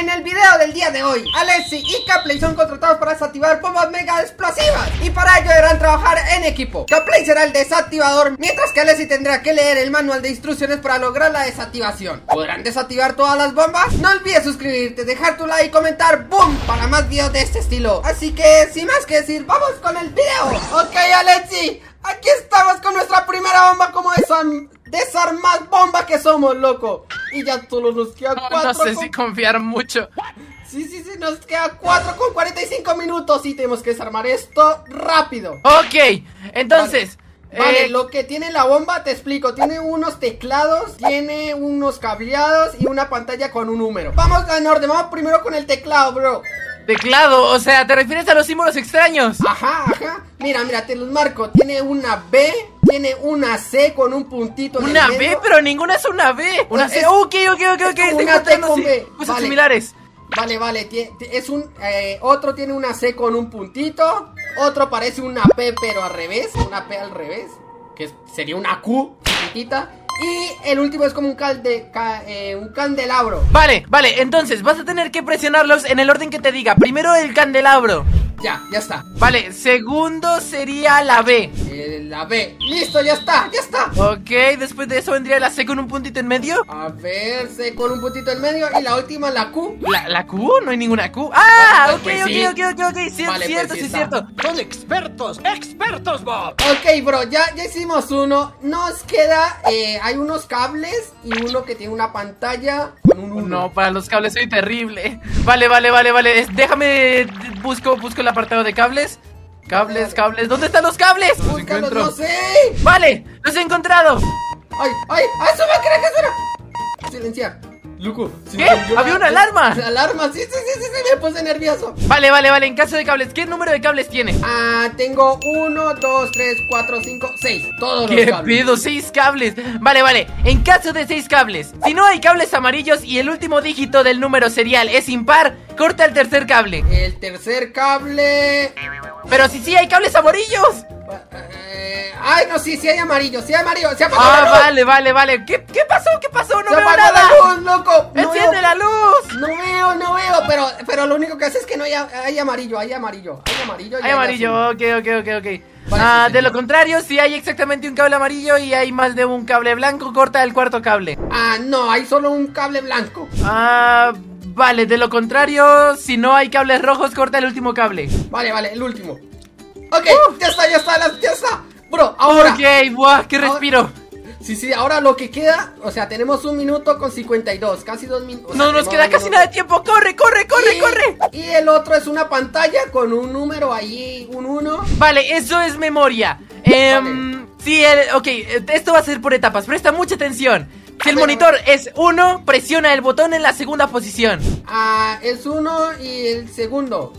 En el video del día de hoy, Alexi y Capley son contratados para desactivar bombas mega explosivas y para ello deberán trabajar en equipo. Capley será el desactivador, mientras que Alexi tendrá que leer el manual de instrucciones para lograr la desactivación. ¿Podrán desactivar todas las bombas? No olvides suscribirte, dejar tu like y comentar BOOM para más videos de este estilo. Así que, sin más que decir, vamos con el video. Ok, Alexi, aquí estamos con nuestra primera bomba como esa desarmar bomba que somos, loco. Y ya solo nos queda No, cuatro. no sé con- si confiar mucho. Sí, sí, sí, nos queda 4 con 45 minutos y tenemos que desarmar esto rápido. Ok, entonces. Vale, eh, lo que tiene la bomba te explico. Tiene unos teclados, tiene unos cableados y una pantalla con un número. Vamos en orden, vamos primero con el teclado, bro. Teclado, o sea, ¿te refieres a los símbolos extraños? Ajá, ajá. Mira, mira, te los marco. Tiene una B, tiene una C con un puntito en el Una B, medio. pero ninguna es una B. Una Es- C. Ok, ok, ok, ok. es una T con B. cosas Vale. similares. Vale, vale, es un eh, otro tiene una C con un puntito, otro parece una P pero al revés, una P al revés, que sería una Q chiquitita y el último es como un calde, ca- eh, un candelabro. Vale, vale, entonces vas a tener que presionarlos en el orden que te diga. Primero el candelabro. Ya, ya está. Vale, segundo sería la B. Eh, la B, listo, ya está, ya está. Ok, después de eso vendría la C con un puntito en medio. A ver, C con un puntito en medio y la última la Q. ¿La, la Q? No hay ninguna Q. ¡Ah! Pues, ok, pues, sí. ok, ok, ok, ok. Sí, Vale, es cierto, pues, sí cierto. Son expertos, expertos, Bob. Ok, bro, ya, ya hicimos uno. Nos queda, eh, hay unos cables y uno que tiene una pantalla con un uno. No, para los cables soy terrible. Vale, vale, vale, vale. Déjame. Busco, busco el apartado de cables. Cables, cables. ¿Dónde están los cables? Los Búscalos, encuentro. no sé. Vale, los he encontrado. ¡Ay, ay! ¡Ah, eso va a creer que suena! Silenciar. Loco, ¿Qué? ¿Había una alarma? La alarma, sí, sí, sí, sí, sí, me puse nervioso. Vale, vale, vale. En caso de cables, ¿qué número de cables tiene? Ah, tengo uno, dos, tres, cuatro, cinco, seis. Todos los ¿Qué cables. pido? Seis cables. Vale, vale. En caso de seis cables, si no hay cables amarillos y el último dígito del número serial es impar, corta el tercer cable. El tercer cable. Pero si sí hay cables amarillos. Ay, no, sí, sí hay amarillo, sí hay amarillo. Se apagó la Ah, luz. vale, vale, vale. ¿Qué, qué pasó? ¿Qué pasó? No Se veo nada. la luz, loco. No Enciende veo, la luz. No veo, no veo, pero, pero lo único que hace es que no hay, hay amarillo, hay amarillo, hay amarillo. Hay amarillo, azul. ok, ok, ok, ok. Vale, ah, sí, de sí. lo contrario, si hay exactamente un cable amarillo y hay más de un cable blanco, corta el cuarto cable. Ah, no, hay solo un cable blanco. Ah, vale, de lo contrario, si no hay cables rojos, corta el último cable. Vale, vale, el último. Ok, ya está, ya está, ya está. Bro, ahora. Ok, buah, qué Ahora- respiro. Sí, sí, ahora lo que queda, o sea, tenemos un minuto con 52, casi dos minutos. No nos queda casi nada de tiempo. Corre, corre, corre, corre. Y el otro es una pantalla con un número ahí, un 1. Vale, eso es memoria. Em, Sí, el- ok, esto va a ser por etapas. Presta mucha atención. Si el ver, a monitor es 1, presiona el botón en la segunda posición. Ah, es uno y el segundo.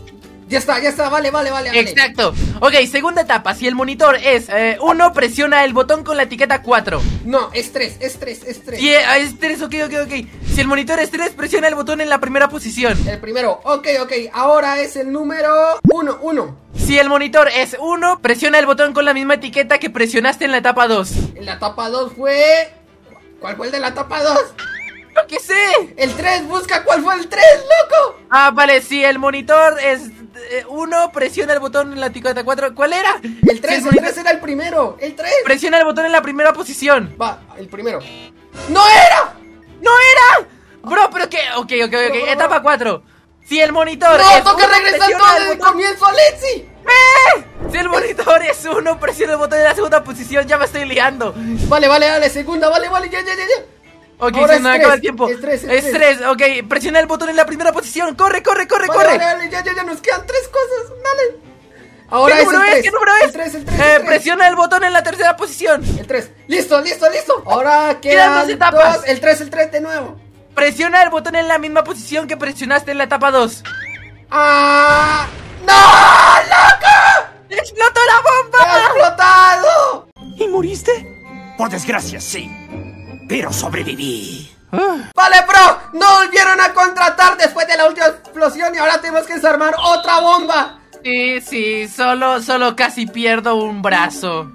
Ya está, ya está, vale, vale, vale. Exacto. Ok, segunda etapa. Si el monitor es 1, presiona el botón con la etiqueta 4. No, es 3, es 3, es 3. Si eh, es 3, ok, ok, ok. Si el monitor es 3, presiona el botón en la primera posición. El primero, ok, ok, ahora es el número 1, 1. Si el monitor es 1, presiona el botón con la misma etiqueta que presionaste en la etapa 2. En la etapa 2 fue... ¿Cuál fue el de la etapa 2? ¡Yo qué sé! El 3, busca cuál fue el 3, loco. Ah, vale, si el monitor es 1, presiona el botón en la etiqueta 4. ¿Cuál era? El 3, Si el monitor- 3 era el primero. El 3. Presiona el botón en la primera posición. Va, el primero. ¡No era! ¡No era! Bro, pero qué. Ok, ok, ok. bro, Etapa bro. 4. Si el monitor ¡No, toca uno, regresar todo desde el comienzo, Alexi! ¡Eh! Si el monitor es 1, presiona el botón en la segunda posición. Ya me estoy liando. Vale, vale, vale, segunda, vale, vale, ya, ya, ya, ya. Ok, Ahora se es tres, acaba el tiempo. es tres, es Es tres. 3, ok. Presiona el botón en la primera posición. Corre, corre, corre, Vale, corre. vale, vale, ya, ya, ya, nos quedan tres cosas, dale. Ahora ¿Qué es número el es? 3. ¿Qué número es? El 3, el 3, Eh, presiona el botón en la tercera posición. El 3. Listo, listo, listo. Ahora Quedan quedan dos etapas. dos. El 3, el 3 de nuevo. Presiona el botón en la misma posición que presionaste en la etapa 2. ¡Ah! ¡No! ¡Loco! ¡Explotó la ¡Ha bomba! explotado! ¿Y moriste? Por desgracia, sí. Pero sobreviví. Vale, bro, no volvieron a contratar después de la última explosión y ahora tenemos que desarmar otra bomba. Sí, sí, solo, solo casi pierdo un brazo.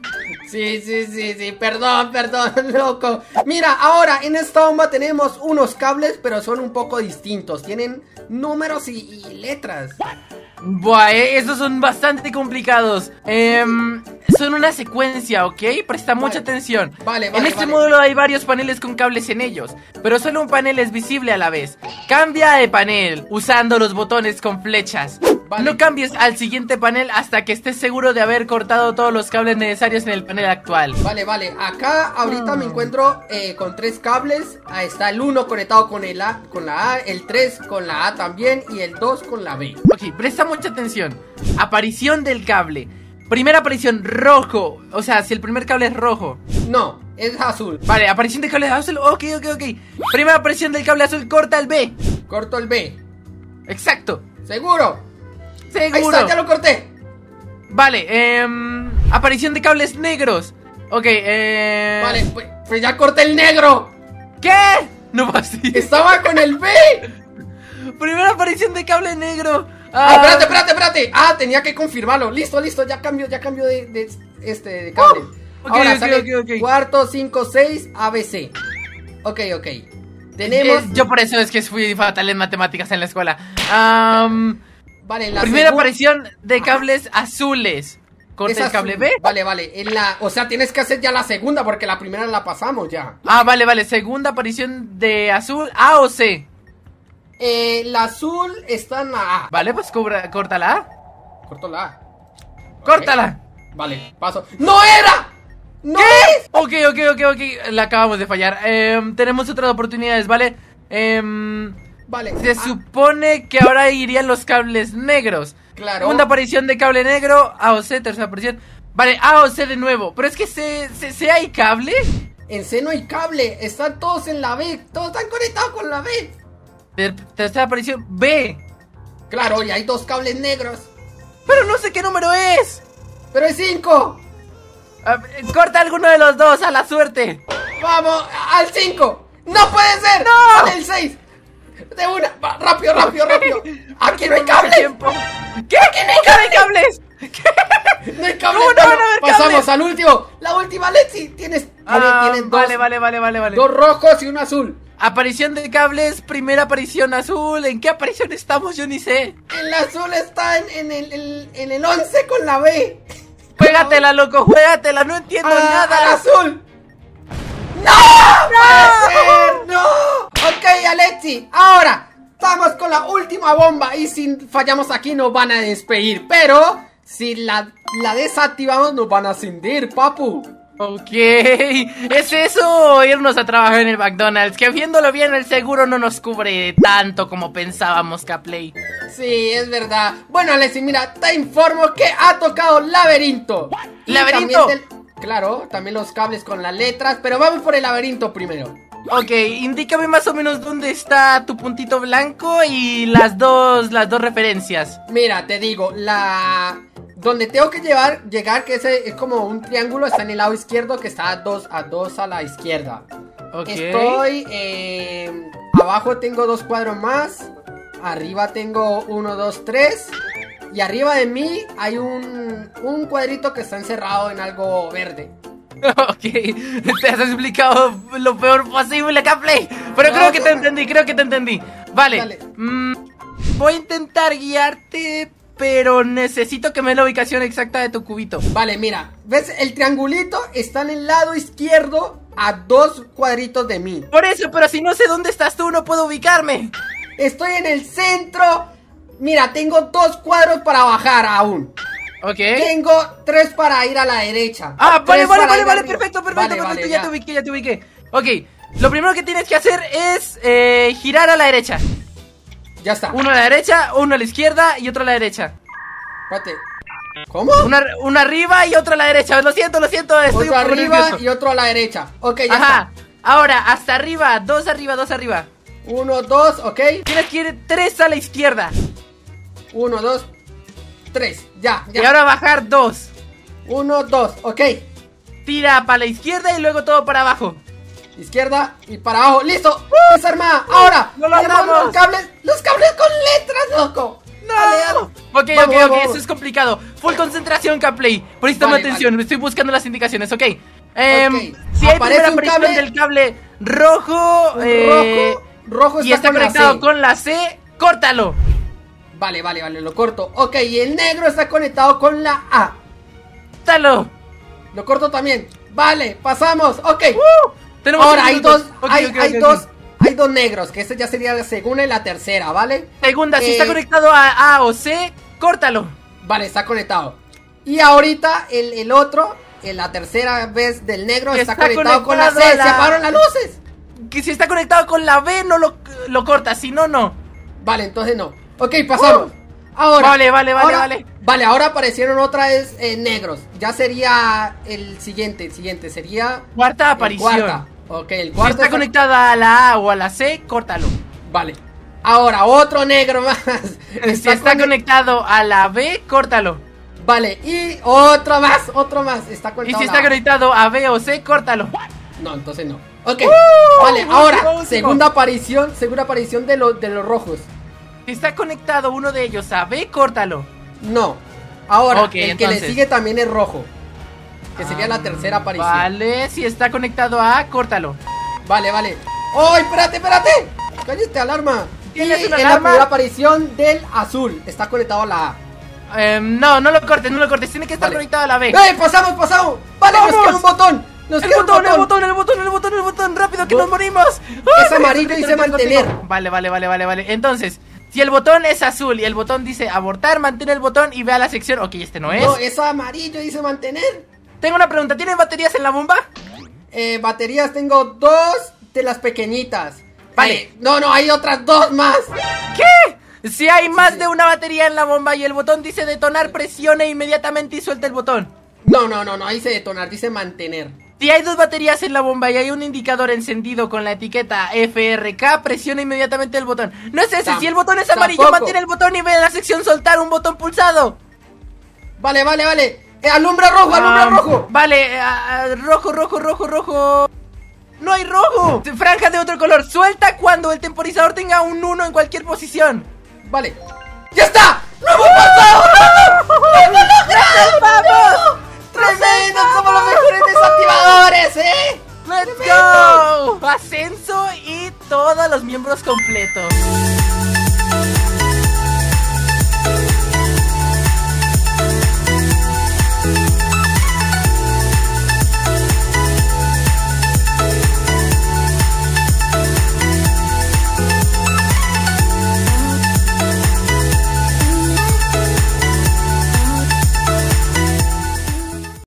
Sí, sí, sí, sí, perdón, perdón, loco. Mira, ahora en esta bomba tenemos unos cables, pero son un poco distintos. Tienen números y, y letras. Buah, eh, estos son bastante complicados. Em, son una secuencia, ¿ok? Presta mucha atención. Vale, vale, En este módulo hay varios paneles con cables en ellos, pero solo un panel es visible a la vez. Cambia de panel usando los botones con flechas. Vale. No cambies al siguiente panel hasta que estés seguro de haber cortado todos los cables necesarios en el panel actual. Vale, vale, acá ahorita me encuentro eh, con tres cables. Ahí está el 1 conectado con el A, con la A, el 3 con la A también y el 2 con la B. Ok, presta mucha atención. Aparición del cable. Primera aparición, rojo. O sea, si el primer cable es rojo. No, es azul. Vale, aparición de cable azul. Ok, ok, ok. Primera aparición del cable azul, corta el B. Corto el B. Exacto. ¿Seguro? Ahí Seguro. está, ya lo corté. Vale, em, aparición de cables negros. Ok, eh. Vale, pues, pues ya corté el negro. ¿Qué? No así. Estaba con el B. Primera aparición de cable negro. Ah, espérate, espérate, espérate. Ah, tenía que confirmarlo. Listo, listo, ya cambio, ya cambio de, de este de cable. ok, Ahora ok, sale ok, ok. cuarto, 5, 6, ABC. Ok, ok. Tenemos. Eh, yo por eso es que fui fatal en matemáticas en la escuela. Am, Vale, la primera aparición de cables azules. Corta el cable B. Vale, vale. En la, o sea, tienes que hacer ya la segunda porque la primera la pasamos ya. Ah, vale, vale. Segunda aparición de azul A o C. Eh, la azul está en la A. Vale, pues cobra, córtala. A. Corto la A. Córtala. Vale, paso. ¡No era! ¡No es! Ok, ok, ok, ok. La acabamos de fallar. Em, tenemos otras oportunidades, ¿vale? Em, Vale. se ah, supone que ahora irían los cables negros. Claro. Segunda aparición de cable negro. A o C, tercera aparición. Vale, A o C de nuevo. Pero es que C, C, C hay cable. En C no hay cable. Están todos en la B. Todos están conectados con la B. Ter- tercera aparición B. Claro, y hay dos cables negros. Pero no sé qué número es. Pero es 5. Ah, corta alguno de los dos, a la suerte. Vamos, al 5. ¡No puede ser! ¡No! ¡Al 6! De una. Va, rápido, rápido, rápido. Aquí no hay cables. ¿Qué? ¿Qué no hay cables? No hay cables. ¿Cómo no Bueno, haber pasamos cables? al último. La última, Lexi. Tienes, tiene- Ah, tienes dos, vale, vale, vale, vale, vale. dos rojos y un azul. Aparición de cables, primera aparición azul. ¿En qué aparición estamos? Yo ni sé. El azul está en, en el, el- en el 11 con la B. Juégatela, loco, juégatela, no entiendo Ah, nada. al azul. ¡No! ¡Puede ser! ¡No! Ok, Alexi, ahora estamos con la última bomba y si fallamos aquí nos van a despedir, pero si la, la desactivamos nos van a cindir, papu. Ok, es eso irnos a trabajar en el McDonald's, que viéndolo bien el seguro no nos cubre tanto como pensábamos, Caplay. Sí, es verdad. Bueno, Alexi, mira, te informo que ha tocado laberinto. ¿Laberinto? también del- Claro, también los cables con las letras, pero vamos por el laberinto primero. Ok, indícame más o menos dónde está tu puntito blanco y las dos, las dos referencias. Mira, te digo, la... Donde tengo que llevar, llegar, que ese es como un triángulo, está en el lado izquierdo, que está a dos a, dos a la izquierda. Ok. Estoy... eh, abajo tengo dos cuadros más. Arriba tengo uno, dos, tres. Y arriba de mí hay un, un cuadrito que está encerrado en algo verde. Ok, te has explicado lo peor posible, Caplay. Pero creo que te entendí, creo que te entendí. Vale, mm, voy a intentar guiarte, pero necesito que me dé la ubicación exacta de tu cubito. Vale, mira, ¿ves? El triangulito está en el lado izquierdo a dos cuadritos de mí. Por eso, pero si no sé dónde estás tú, no puedo ubicarme. Estoy en el centro. Mira, tengo dos cuadros para bajar aún. Ok. Tengo tres para ir a la derecha. Ah, vale, vale, vale, vale, perfecto, perfecto, Vale, perfecto, vale, ya, te ubiqué, ya te ubiqué. Ok, lo primero que tienes que hacer es eh, girar a la derecha. Ya está. Uno a la derecha, uno a la izquierda y otro a la derecha. Espérate. ¿Cómo? Una, una arriba y otro a la derecha. Lo siento, lo siento, estoy Otro arriba nervioso. y otro a la derecha. Ok, ya Ajá. Ahora, hasta arriba, dos arriba, dos arriba. está. Uno, dos, ok. Tienes que ir tres a la izquierda. Uno, dos, tres. Ya, Y ahora bajar dos. Uno, dos, ok. Tira para la izquierda y luego todo para abajo. Izquierda y para abajo. ¡Listo! ¡Desarmada! Ahora, ¡Lo tenemos logramos! los cables, los cables con letras, loco. ¡No! Ok, ok, vamos, ok, vamos. eso es complicado. Full concentración, Caplay. Préstame Vale, atención, estoy buscando las indicaciones, ok. Em, Ok, Si hay primera aparición cable- del cable rojo, eh, rojo, rojo y está, está con la conectado con la C, córtalo. Vale, vale, vale, lo corto. Ok, y el negro está conectado con la A. Córtalo. Lo corto también. Vale, pasamos. Ok. Tenemos Ahora hay dos, hay, dos, hay dos negros, que esta ya sería la segunda y la tercera, ¿vale? Segunda, si Eh, está conectado a A o C, córtalo. Vale, está conectado. Y ahorita el, el otro, en la tercera vez del negro, está, está conectado con la C. conectado a Se la- apagaron las luces. Que si está conectado con la B, no lo, lo cortas, si no, no. Vale, entonces no. Ok, pasamos. Ahora. Vale, vale, vale, ahora- vale. Vale, ahora aparecieron otra vez eh, negros. Ya sería el siguiente, el siguiente. Sería. Cuarta aparición. cuarta. Ok, el Si cuarto. está conectada a la A o a la C, córtalo. Vale. Ahora, otro negro más. si está conect- conectado a la B, córtalo. Vale, y otro más, otro más. Está Y conectado. si a está conectado a B o C, córtalo. No, entonces no. Ok. ¡Uh! vale, ahora, segunda aparición, segunda aparición de, los de los rojos. Si está conectado uno de ellos a B, córtalo. No. Ahora, el que le sigue también es rojo. Que sería la tercera aparición. Vale, si está conectado a A, córtalo. Vale, vale. ¡Oh, espérate, espérate! ¡Cállate, alarma! Y ¿Tienes una en la alarma? primera aparición del azul. Está conectado a la A. Em, no, no lo cortes, no lo cortes. Tiene que estar Vale. conectado a la B. ¡Eh, pasamos, pasamos! ¡Vale, nos ¡Vamos! queda un botón! ¡Nos El queda un botón, el botón, el botón, el botón, el botón, rápido que nos morimos. Es ¡Ay! amarillo, Contigo, dice contigo, mantener. contigo. Vale, vale, vale, vale, vale. Entonces, si el botón es azul y el botón dice abortar, mantén el botón y ve a la sección. Ok, este no es. No, es amarillo, dice mantener. Tengo una pregunta, ¿tiene baterías en la bomba? Eh, baterías tengo dos de las pequeñitas. Vale. Eh, no, no, hay otras dos más. ¿Qué? Si hay más sí. de una batería en la bomba y el botón dice detonar, presione inmediatamente y suelta el botón. No, no, no, no, dice detonar, dice mantener. Si hay dos baterías en la bomba y hay un indicador encendido con la etiqueta FRK, presiona inmediatamente el botón. No es ese, Tam- si el botón es amarillo, tampoco. mantiene el botón y ve a la sección soltar un botón pulsado. Vale, vale, vale. Eh, alumbra rojo, alumbra rojo. Vale, ah, ah, rojo, rojo, rojo, rojo. No hay rojo. Franja de otro color. Suelta cuando el temporizador tenga un 1 en cualquier posición. Vale. ¡Ya está! ¡Lo hemos pasado! ¡Lo hemos logrado! ¡Vamos! ¡Tremendo! ¡Somos los mejores desactivadores, eh! ¡Let's go! Ascenso y todos los miembros completos.